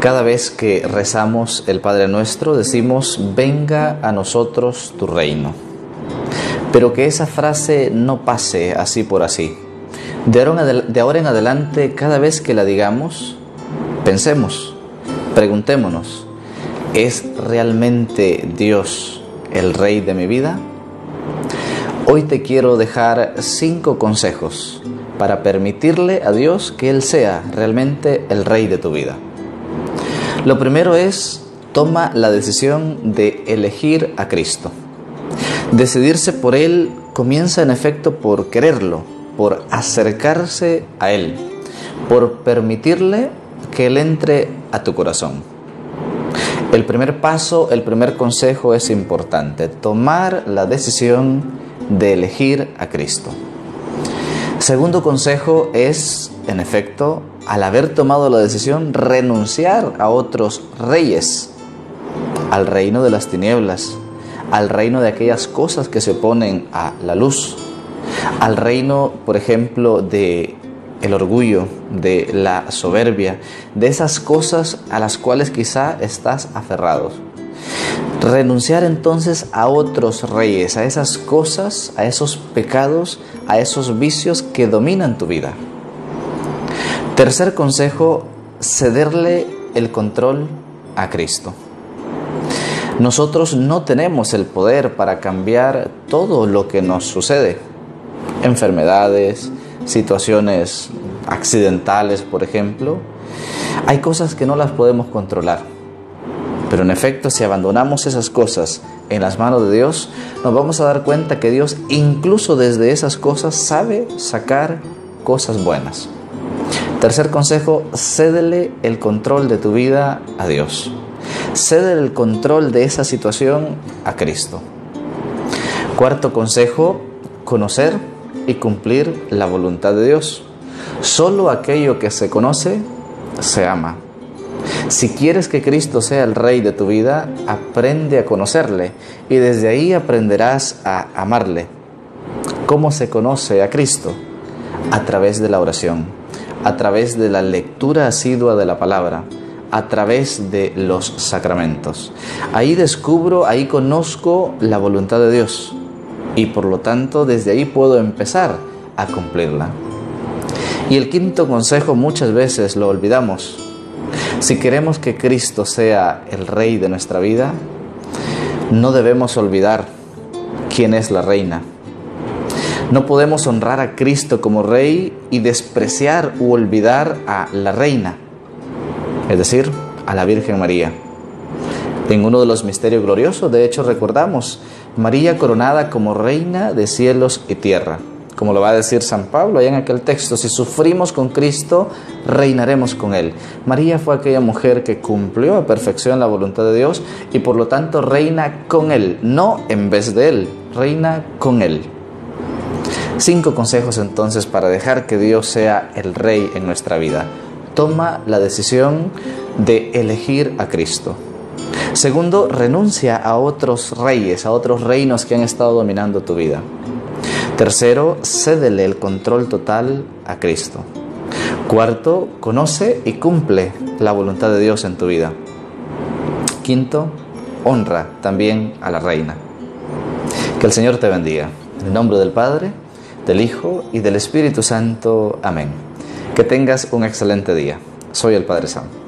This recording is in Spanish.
Cada vez que rezamos el Padre Nuestro decimos, venga a nosotros tu reino. Pero que esa frase no pase así por así. De ahora, en adelante, cada vez que la digamos, pensemos, preguntémonos, ¿es realmente Dios el Rey de mi vida? Hoy te quiero dejar cinco consejos para permitirle a Dios que Él sea realmente el Rey de tu vida. Lo primero es, toma la decisión de elegir a Cristo. Decidirse por Él comienza en efecto por quererlo, por acercarse a Él, por permitirle que Él entre a tu corazón. El primer paso, el primer consejo es importante, tomar la decisión de elegir a Cristo. Segundo consejo es, en efecto, al haber tomado la decisión, renunciar a otros reyes, al reino de las tinieblas, al reino de aquellas cosas que se oponen a la luz, al reino, por ejemplo, de el orgullo, de la soberbia, de esas cosas a las cuales quizá estás aferrado. Renunciar entonces a otros reyes, a esas cosas, a esos pecados, a esos vicios que dominan tu vida. Tercer consejo, cederle el control a Cristo. Nosotros no tenemos el poder para cambiar todo lo que nos sucede. Enfermedades, situaciones accidentales, por ejemplo. Hay cosas que no las podemos controlar. Pero en efecto, si abandonamos esas cosas en las manos de Dios, nos vamos a dar cuenta que Dios incluso desde esas cosas sabe sacar cosas buenas. Tercer consejo, cédele el control de tu vida a Dios. Cédele el control de esa situación a Cristo. Cuarto consejo, conocer y cumplir la voluntad de Dios. Solo aquello que se conoce se ama. Si quieres que Cristo sea el Rey de tu vida, aprende a conocerle y desde ahí aprenderás a amarle. ¿Cómo se conoce a Cristo? A través de la oración a través de la lectura asidua de la palabra, a través de los sacramentos. Ahí descubro, ahí conozco la voluntad de Dios y por lo tanto desde ahí puedo empezar a cumplirla. Y el quinto consejo muchas veces lo olvidamos. Si queremos que Cristo sea el rey de nuestra vida, no debemos olvidar quién es la reina no podemos honrar a Cristo como Rey y despreciar u olvidar a la Reina, es decir, a la Virgen María. En uno de los misterios gloriosos, de hecho, recordamos María coronada como Reina de cielos y tierra. Como lo va a decir San Pablo allá en aquel texto, si sufrimos con Cristo, reinaremos con Él. María fue aquella mujer que cumplió a perfección la voluntad de Dios y por lo tanto reina con Él, no en vez de Él, reina con Él. Cinco consejos entonces para dejar que Dios sea el Rey en nuestra vida. Toma la decisión de elegir a Cristo. Segundo, renuncia a otros reyes, a otros reinos que han estado dominando tu vida. Tercero, cédele el control total a Cristo. Cuarto, conoce y cumple la voluntad de Dios en tu vida. Quinto, honra también a la reina. Que el Señor te bendiga. En el nombre del Padre, del Hijo y del Espíritu Santo. Amén. Que tengas un excelente día. Soy el Padre Sam.